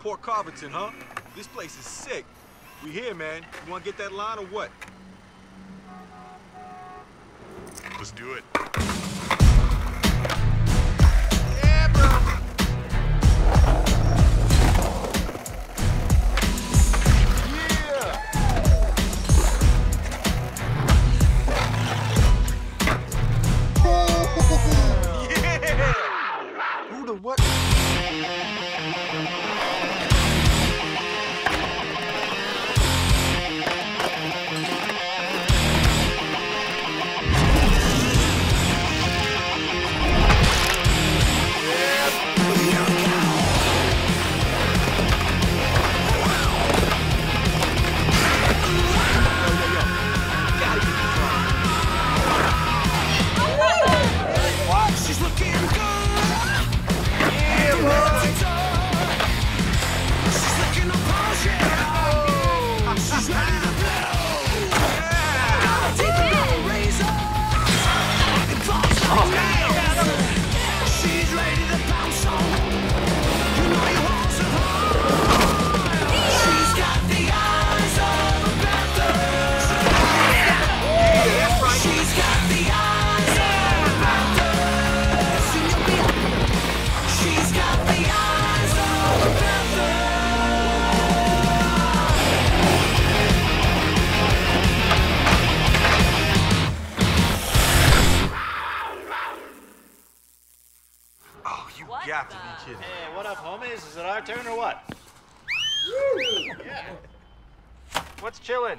Port Carverton, huh? This place is sick. We here, man. You wanna get that line or what? Let's do it. Yeah, bro. Yeah. Yeah. Who the what? She's got the eyes of a you What got to be kidding. Hey, what up, homies? Is it our turn or what? What's chillin'?